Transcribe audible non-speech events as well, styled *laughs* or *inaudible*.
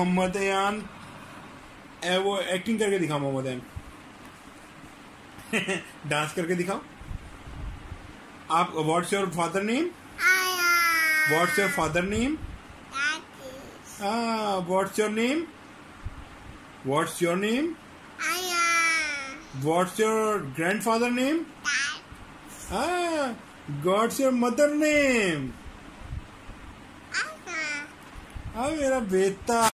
मोहम्मद यान वो एक्टिंग करके दिखाओ मोहम्मद यान डांस *laughs* करके दिखाओ। आप what's your father name what's your father name what's your name what's your name what's your grandfather name what's your mother name हाँ मेरा बेटा।